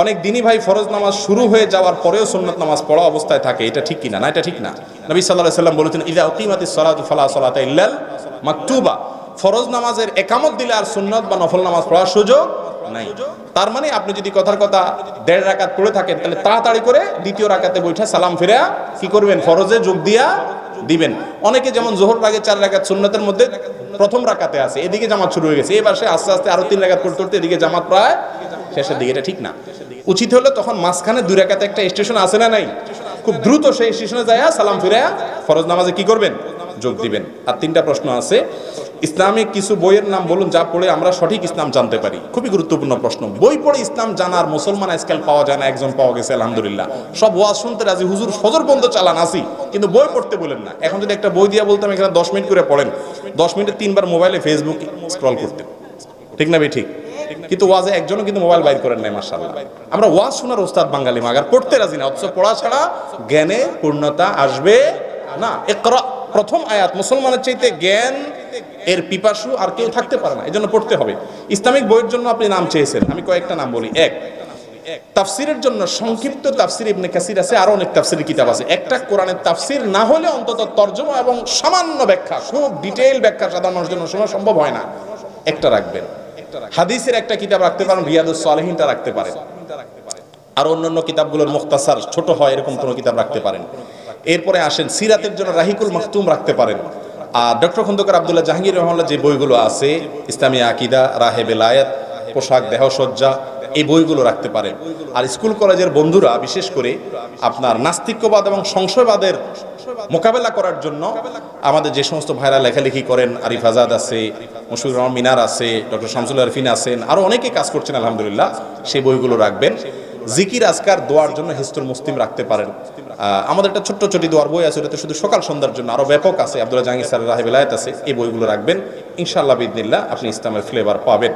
অনেক দিনই ভাই ফরজ নামাজ শুরু হয়ে যাওয়ার পরেও সুন্নত নামাজ পড়া অবস্থায় থাকে, এটা ঠিক কিনা? না, এটা ঠিক না। নবী সাল্লাহ সাল্লাম বলেছেন ইদা উকিমাতি সলাতু ফালা সলাতা ইল্লাল মাকতুবা। ফরজ নামাজের একামত দিলে আর সুন্নত বা নফল নামাজ পড়ার সুযোগ নাই। তার মানে আপনি যদি কথার কথা দেড় রাকাত পড়ে থাকেন, তাহলে তাড়াতাড়ি করে দ্বিতীয় রাকাতে বৈঠা সালাম ফিরে কি করবেন? ফরজে যোগ দিয়া দিবেন। অনেকে যেমন জোহর আগে চার রাকাত সুন্নতের মধ্যে প্রথম রাকাতে আছে, এদিকে জামাত শুরু হয়ে গেছে। এবার সে আস্তে আস্তে আরও তিন রাকাত করতে করতে এদিকে জামাত প্রায় শেষের দিকে এটা ঠিক না। উচিত হলো তখন মাঝখানে দুই রাকাতে একটা স্টেশন আছে না নাই? খুব দ্রুত সেই স্টেশনে যায় সালাম ফিরে ফরজ নামাজে কি করবেন? যোগ দিবেন। আর তিনটা প্রশ্ন আছে। ইসলামিক কিছু বইয়ের নাম বলুন যা পড়ে আমরা সঠিক ইসলাম জানতে পারি। খুবই গুরুত্বপূর্ণ প্রশ্ন। বই পড়ে ইসলাম জানার মুসলমান আজকাল পাওয়া যায় না, একজন পাওয়া গেছে, আলহামদুলিল্লাহ। সব ওয়াজ শুনতে রাজি। হুজুর ফজর বন্ধ চালান, আসি। কিন্তু বই পড়তে বলেন না। এখন যদি একটা বই দিয়ে বলতাম, এখানে দশ মিনিট করে পড়েন। দশ মিনিটে তিনবার মোবাইলে ফেসবুক স্ক্রল করতেন। ঠিক না ভাই? ঠিক। কিন্তু ওয়াজে একজনও কিন্তু মোবাইল বাইর করেন নাই মার্শাল্লাহ আমরা ওয়াজ শোনার ওস্তাদ বাঙালি, মাগার পড়তে রাজি না, অথচ পড়া ছাড়া জ্ঞানে পূর্ণতা আসবে না। একরা প্রথম আয়াত, মুসলমানের চাইতে জ্ঞান এর পিপাসু আর কেউ থাকতে পারে না এই জন্য পড়তে হবে। ইসলামিক বইয়ের জন্য আপনি নাম চেয়েছেন, আমি কয়েকটা নাম বলি। এক, তাফসিরের জন্য সংক্ষিপ্ত তাফসির ইবনে কাসির আছে, আরও অনেক তাফসিরের কিতাব আছে। একটা কোরআনের তাফসির না হলে অন্তত তর্জমা এবং সামান্য ব্যাখ্যা, খুব ডিটেইল ব্যাখ্যা সাধারণ মানুষের জন্য শোনা সম্ভব হয় না। একটা রাখবেন। হাদিসের একটা কিতাব রাখতে পারেন, রিয়াদুস সালেহিনটা রাখতে পারেন। আর অন্যান্য কিতাবগুলোর মুখতাসার ছোট হয় এরকম কোনো কিতাব রাখতে পারেন। এরপরে আসেন সিরাতের জন্য রাহিকুল মাহতুম রাখতে পারেন। আর ডক্টর খন্দকার আবদুল্লাহ জাহাঙ্গীর রহমাল্লাহ যে বইগুলো আছে, ইসলামী আকিদা রাহেবেল বেলায়েত পোশাক, দেহসজ্জা এই বইগুলো রাখতে পারেন আর স্কুল কলেজের বন্ধুরা, বিশেষ করে আপনার নাস্তিক্যবাদ এবং সংশয়বাদের মোকাবেলা করার জন্য আমাদের যে সমস্ত ভাইরা লেখালেখি করেন, আরিফ আজাদ আছে মশুর রহমান মিনার আছে, ডক্টর শামসুল আরফিন আছেন আরও অনেকে কাজ করছেন, আলহামদুলিল্লাহ, সেই বইগুলো রাখবেন। জিকির, আজকার, দোয়ার জন্য হিস্তুল মুসলিম রাখতে পারেন। আমাদের একটা ছোট্ট ছোটি দোয়ার বই আছে, ওটাতে শুধু সকাল সন্ধ্যার জন্য আরও ব্যাপক আছে। আব্দুল্লাহ জাহাঙ্গীর স্যার রাহেব আছে, এই বইগুলো রাখবেন। ইনশাআল্লাহ বিদিনিল্লাহ আপনি ইসলামের ফ্লেভার পাবেন।